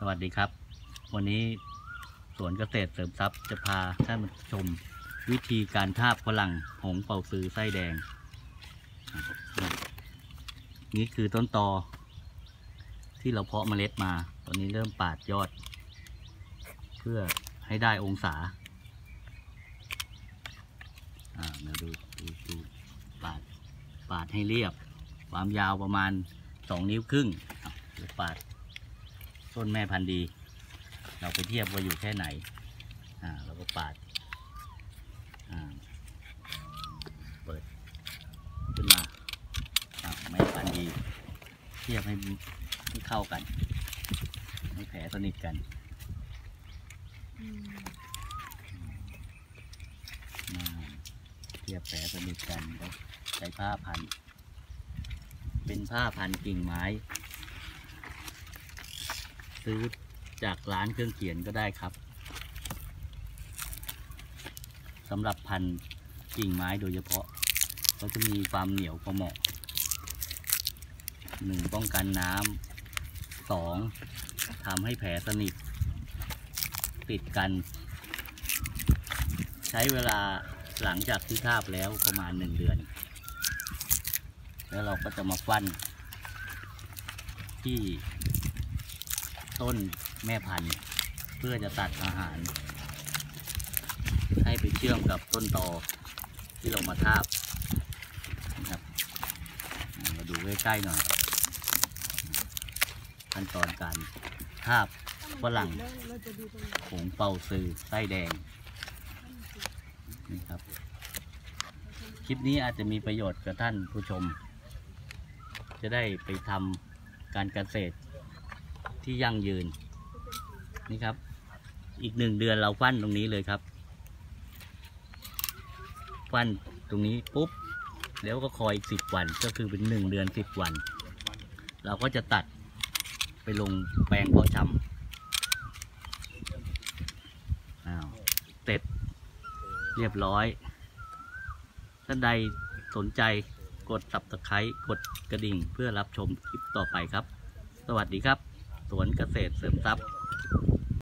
สวัสดีครับ วันนี้สวนเกษตรเสริมทรัพย์จะพาท่านชมวิธีการทาบฝรั่งหงเป่าซือไส้แดง นี่คือต้นตอ ที่เราเพาะเมล็ดมา ตอนนี้เริ่มปาดยอด เพื่อให้ได้องศาอ่ามาดูดูดูปาดปาดให้เรียบ ความยาวประมาณสองนิ้วครึ่งปาด ต้นแม่พันธุ์ดี เราไปเทียบว่าอยู่แค่ไหนอ่าเราก็ปาดอ่าเปิดขึ้นมาอะแม่พันธุ์ดี เทียบให้ให้เข้ากันให้แผลสนิทกันอ่าเทียบแผลสนิทกันแล้วใช้ผ้าพัน เป็นผ้าพันกิ่งไม้ ซื้อจากร้านเครื่องเขียนก็ได้ครับสำหรับพันกิ่งไม้โดยเฉพาะ ก็จะมีความเหนียวพอเหมาะหนึ่งป้องกันน้ำสองทำให้แผลสนิท ติดกัน ใช้เวลาหลังจากที่ทาบแล้วประมาณหนึ่งเดือน แล้วเราก็จะมาฟันที่ ต้นแม่พันธุ์ เพื่อจะตัดอาหาร ให้ไปเชื่อมกับต้นตอที่เรามาทาบนะครับมาดูใกล้ๆหน่อยขั้นตอนการทาบฝรั่งผงเป่าซือไส้แดงนี่ครับคลิปนี้อาจจะมีประโยชน์กับท่านผู้ชม จะได้ไปทำการเกษตร ที่ยั่งยืนนี่ครับ อีกหนึ่งเดือนเราฟันตรงนี้เลยครับ ฟันตรงนี้ปุ๊บแล้วก็คอยอีกสิบวันก็คือเป็นหนึ่งเดือนสิบวัน เราก็จะตัดไปลงแปลงเพาะชำอ้าวเสร็จเรียบร้อย ท่านใดสนใจกด subscribe กดกระดิ่งเพื่อรับชมคลิปต่อไปครับ สวัสดีครับ สวนเกษตรเสริมทรัพย์